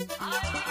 आई